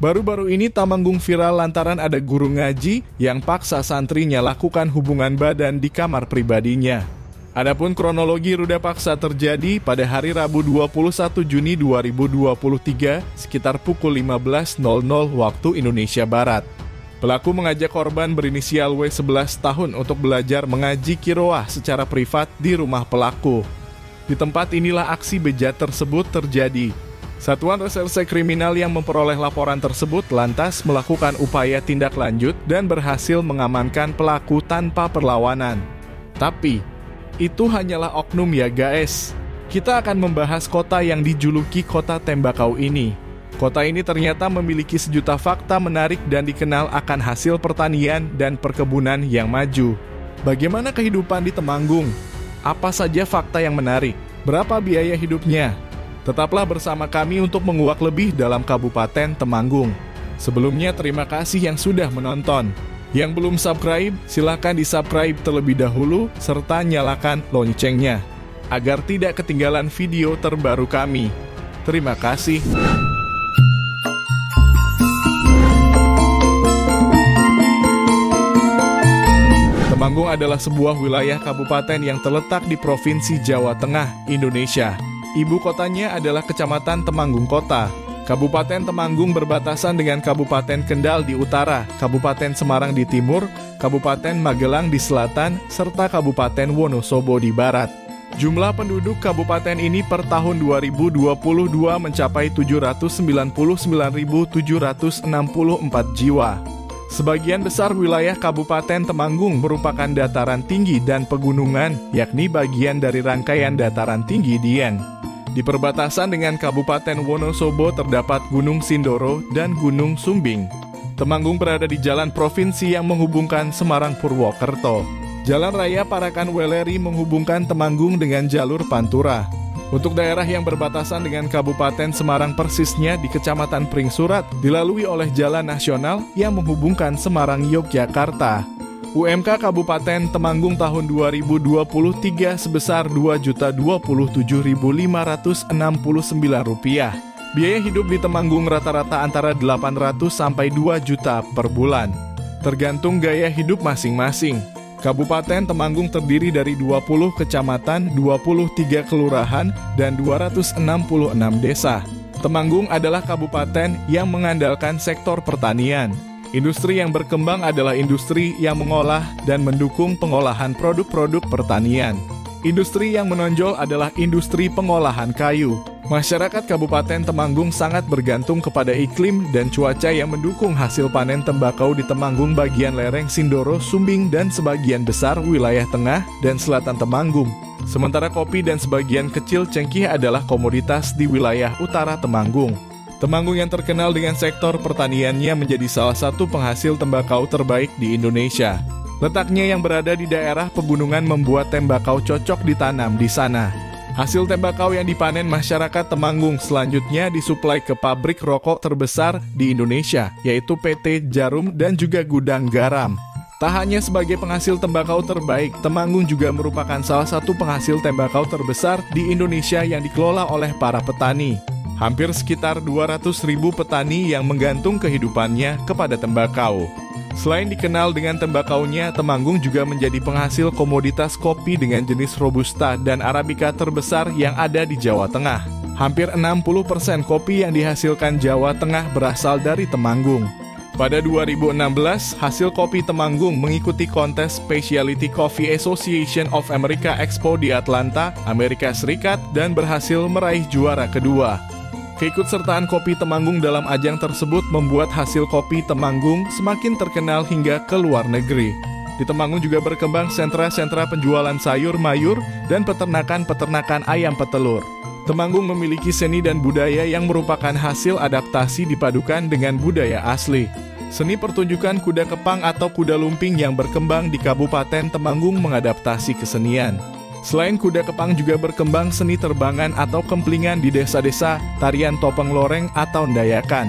Baru-baru ini Tamanggung viral lantaran ada guru ngaji yang paksa santrinya lakukan hubungan badan di kamar pribadinya. Adapun kronologi ruda paksa terjadi pada hari Rabu 21 Juni 2023 sekitar pukul 15.00 waktu Indonesia Barat. Pelaku mengajak korban berinisial W 11 tahun untuk belajar mengaji kiroah secara privat di rumah pelaku. Di tempat inilah aksi bejat tersebut terjadi. Satuan Reserse Kriminal yang memperoleh laporan tersebut lantas melakukan upaya tindak lanjut dan berhasil mengamankan pelaku tanpa perlawanan. Tapi, itu hanyalah oknum ya guys. Kita akan membahas kota yang dijuluki kota tembakau ini. Kota ini ternyata memiliki sejuta fakta menarik dan dikenal akan hasil pertanian dan perkebunan yang maju. Bagaimana kehidupan di Temanggung? Apa saja fakta yang menarik? Berapa biaya hidupnya? Tetaplah bersama kami untuk menguak lebih dalam Kabupaten Temanggung. Sebelumnya terima kasih yang sudah menonton. Yang belum subscribe, silahkan di-subscribe terlebih dahulu serta nyalakan loncengnya agar tidak ketinggalan video terbaru kami. Terima kasih. Temanggung adalah sebuah wilayah kabupaten yang terletak di Provinsi Jawa Tengah, Indonesia. Ibu kotanya adalah Kecamatan Temanggung Kota. Kabupaten Temanggung berbatasan dengan Kabupaten Kendal di utara, Kabupaten Semarang di timur, Kabupaten Magelang di selatan, serta Kabupaten Wonosobo di barat. Jumlah penduduk kabupaten ini per tahun 2022 mencapai 799.764 jiwa. Sebagian besar wilayah Kabupaten Temanggung merupakan dataran tinggi dan pegunungan, yakni bagian dari rangkaian dataran tinggi Dieng. Di perbatasan dengan Kabupaten Wonosobo terdapat Gunung Sindoro dan Gunung Sumbing. Temanggung berada di jalan provinsi yang menghubungkan Semarang Purwokerto. Jalan Raya Parakan Weleri menghubungkan Temanggung dengan jalur Pantura. Untuk daerah yang berbatasan dengan Kabupaten Semarang persisnya di Kecamatan Pringsurat dilalui oleh jalan nasional yang menghubungkan Semarang Yogyakarta. UMK Kabupaten Temanggung tahun 2023 sebesar Rp2.027.569. Biaya hidup di Temanggung rata-rata antara 800 sampai 2 juta per bulan. Tergantung gaya hidup masing-masing. Kabupaten Temanggung terdiri dari 20 kecamatan, 23 kelurahan, dan 266 desa. Temanggung adalah kabupaten yang mengandalkan sektor pertanian. Industri yang berkembang adalah industri yang mengolah dan mendukung pengolahan produk-produk pertanian. Industri yang menonjol adalah industri pengolahan kayu. Masyarakat Kabupaten Temanggung sangat bergantung kepada iklim dan cuaca yang mendukung hasil panen tembakau di Temanggung bagian lereng Sindoro, Sumbing, dan sebagian besar wilayah tengah dan selatan Temanggung. Sementara kopi dan sebagian kecil cengkih adalah komoditas di wilayah utara Temanggung. Temanggung yang terkenal dengan sektor pertaniannya menjadi salah satu penghasil tembakau terbaik di Indonesia. Letaknya yang berada di daerah pegunungan membuat tembakau cocok ditanam di sana. Hasil tembakau yang dipanen masyarakat Temanggung selanjutnya disuplai ke pabrik rokok terbesar di Indonesia, yaitu PT Jarum dan juga Gudang Garam. Tak hanya sebagai penghasil tembakau terbaik, Temanggung juga merupakan salah satu penghasil tembakau terbesar di Indonesia yang dikelola oleh para petani. Hampir sekitar 200 ribu petani yang menggantung kehidupannya kepada tembakau. Selain dikenal dengan tembakaunya, Temanggung juga menjadi penghasil komoditas kopi dengan jenis Robusta dan Arabica terbesar yang ada di Jawa Tengah. Hampir 60% kopi yang dihasilkan Jawa Tengah berasal dari Temanggung. Pada 2016, hasil kopi Temanggung mengikuti kontes Specialty Coffee Association of America Expo di Atlanta, Amerika Serikat dan berhasil meraih juara kedua. Keikutsertaan kopi Temanggung dalam ajang tersebut membuat hasil kopi Temanggung semakin terkenal hingga ke luar negeri. Di Temanggung juga berkembang sentra-sentra penjualan sayur mayur dan peternakan-peternakan ayam petelur. Temanggung memiliki seni dan budaya yang merupakan hasil adaptasi dipadukan dengan budaya asli. Seni pertunjukan kuda kepang atau kuda lumping yang berkembang di Kabupaten Temanggung mengadaptasi kesenian. Selain kuda kepang juga berkembang seni terbangan atau kemplingan di desa-desa, tarian topeng loreng atau ndayakan.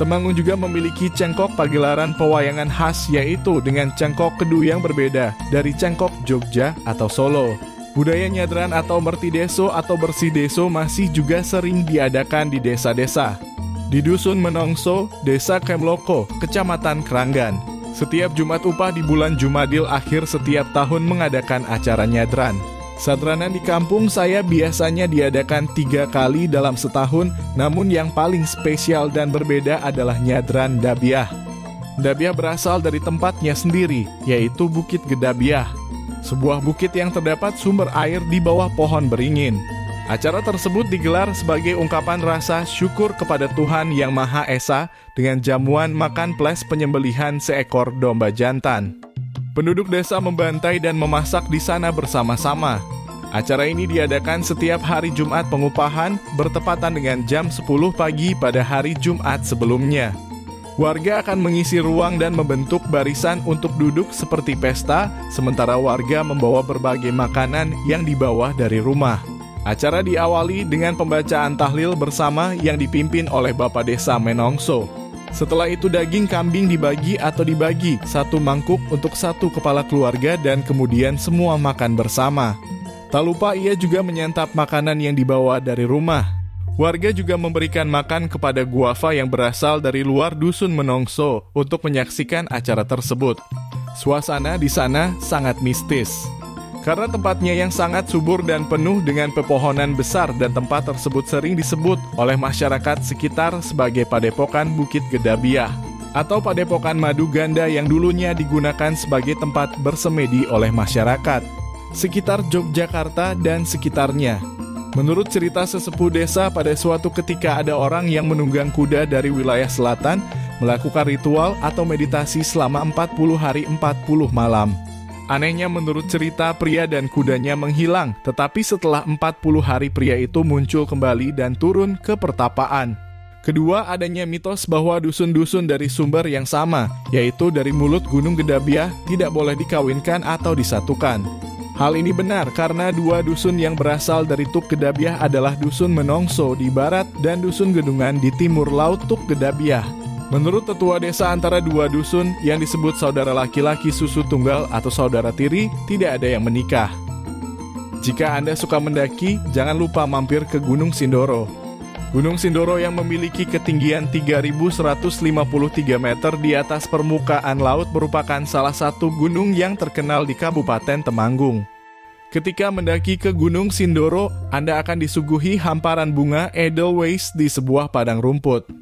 Temanggung juga memiliki cengkok pagelaran pewayangan khas yaitu dengan cengkok kedu yang berbeda dari cengkok Jogja atau Solo. Budaya nyadran atau merti deso atau bersih deso masih juga sering diadakan di desa-desa. di Dusun Menongso, Desa Kemloko, Kecamatan Keranggan. Setiap Jumat upah di bulan Jumadil akhir setiap tahun mengadakan acara nyadran. Sadranan di kampung saya biasanya diadakan tiga kali dalam setahun, namun yang paling spesial dan berbeda adalah nyadran Dabiah. Dabiah berasal dari tempatnya sendiri, yaitu Bukit Gedabiah. Sebuah bukit yang terdapat sumber air di bawah pohon beringin. Acara tersebut digelar sebagai ungkapan rasa syukur kepada Tuhan Yang Maha Esa dengan jamuan makan ples penyembelihan seekor domba jantan. Penduduk desa membantai dan memasak di sana bersama-sama. Acara ini diadakan setiap hari Jumat pengupahan bertepatan dengan jam 10 pagi pada hari Jumat sebelumnya. Warga akan mengisi ruang dan membentuk barisan untuk duduk seperti pesta, sementara warga membawa berbagai makanan yang dibawa dari rumah. Acara diawali dengan pembacaan tahlil bersama yang dipimpin oleh Bapak Desa Menongso. Setelah itu daging kambing dibagi atau dibagi satu mangkuk untuk satu kepala keluarga dan kemudian semua makan bersama. Tak lupa ia juga menyantap makanan yang dibawa dari rumah. Warga juga memberikan makan kepada guava yang berasal dari luar dusun Menongso untuk menyaksikan acara tersebut. Suasana di sana sangat mistis. Karena tempatnya yang sangat subur dan penuh dengan pepohonan besar dan tempat tersebut sering disebut oleh masyarakat sekitar sebagai Padepokan Bukit Gedabiah atau Padepokan Madu Ganda yang dulunya digunakan sebagai tempat bersemedi oleh masyarakat sekitar Yogyakarta dan sekitarnya. Menurut cerita sesepuh desa pada suatu ketika ada orang yang menunggang kuda dari wilayah selatan melakukan ritual atau meditasi selama 40 hari 40 malam. Anehnya menurut cerita pria dan kudanya menghilang, tetapi setelah 40 hari pria itu muncul kembali dan turun ke pertapaan. Kedua, adanya mitos bahwa dusun-dusun dari sumber yang sama, yaitu dari mulut Gunung Gedabiah, tidak boleh dikawinkan atau disatukan. Hal ini benar karena dua dusun yang berasal dari Tuk Gedabiah adalah dusun Menongso di barat dan dusun Gedungan di timur laut Tuk Gedabiah. Menurut tetua desa antara dua dusun yang disebut saudara laki-laki susu tunggal atau saudara tiri, tidak ada yang menikah. Jika Anda suka mendaki, jangan lupa mampir ke Gunung Sindoro. Gunung Sindoro yang memiliki ketinggian 3153 meter di atas permukaan laut merupakan salah satu gunung yang terkenal di Kabupaten Temanggung. Ketika mendaki ke Gunung Sindoro, Anda akan disuguhi hamparan bunga Edelweiss di sebuah padang rumput.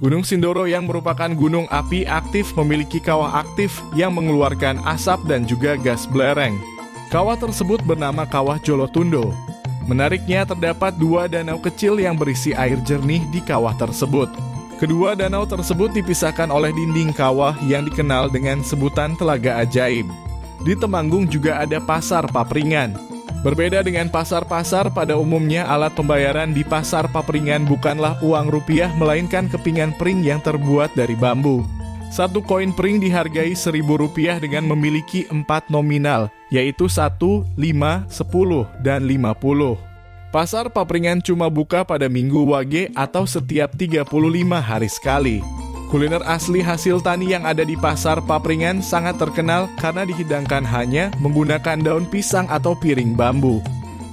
Gunung Sindoro yang merupakan gunung api aktif memiliki kawah aktif yang mengeluarkan asap dan juga gas belereng. Kawah tersebut bernama Kawah Jolotundo. Menariknya terdapat dua danau kecil yang berisi air jernih di kawah tersebut. Kedua danau tersebut dipisahkan oleh dinding kawah yang dikenal dengan sebutan Telaga Ajaib. Di Temanggung juga ada Pasar Papringan, Berbeda dengan pasar-pasar, pada umumnya alat pembayaran di pasar papringan bukanlah uang rupiah, melainkan kepingan pring yang terbuat dari bambu. Satu koin pring dihargai seribu rupiah dengan memiliki empat nominal, yaitu satu, lima, sepuluh, dan lima puluh. Pasar papringan cuma buka pada minggu wage atau setiap 35 hari sekali. Kuliner asli hasil tani yang ada di pasar Papringan sangat terkenal karena dihidangkan hanya menggunakan daun pisang atau piring bambu.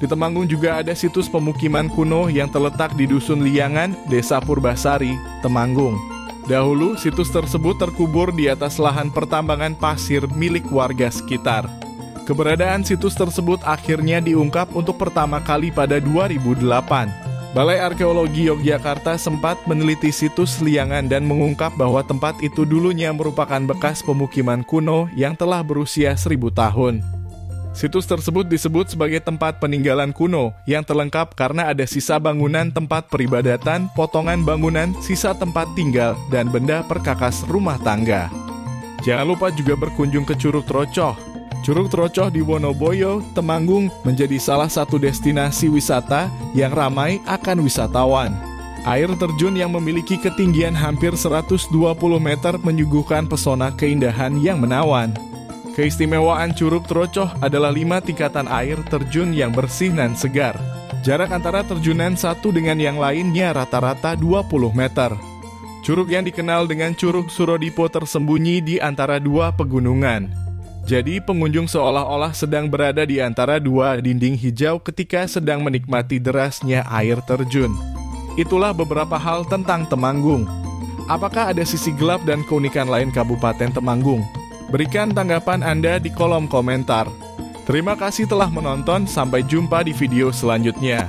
Di Temanggung juga ada situs pemukiman kuno yang terletak di Dusun Liangan, Desa Purbasari, Temanggung. Dahulu, situs tersebut terkubur di atas lahan pertambangan pasir milik warga sekitar. Keberadaan situs tersebut akhirnya diungkap untuk pertama kali pada 2008. Balai Arkeologi Yogyakarta sempat meneliti situs Liangan dan mengungkap bahwa tempat itu dulunya merupakan bekas pemukiman kuno yang telah berusia seribu tahun. Situs tersebut disebut sebagai tempat peninggalan kuno yang terlengkap karena ada sisa bangunan tempat peribadatan, potongan bangunan, sisa tempat tinggal, dan benda perkakas rumah tangga. Jangan lupa juga berkunjung ke Curug Trocoh Curug Trocoh di Wonoboyo, Temanggung menjadi salah satu destinasi wisata yang ramai akan wisatawan. Air terjun yang memiliki ketinggian hampir 120 meter menyuguhkan pesona keindahan yang menawan. Keistimewaan Curug Trocoh adalah lima tingkatan air terjun yang bersih dan segar. Jarak antara terjunan satu dengan yang lainnya rata-rata 20 meter. Curug yang dikenal dengan Curug Surodipo tersembunyi di antara dua pegunungan. Jadi pengunjung seolah-olah sedang berada di antara dua dinding hijau ketika sedang menikmati derasnya air terjun. Itulah beberapa hal tentang Temanggung. Apakah ada sisi gelap dan keunikan lain Kabupaten Temanggung? Berikan tanggapan Anda di kolom komentar. Terima kasih telah menonton, sampai jumpa di video selanjutnya.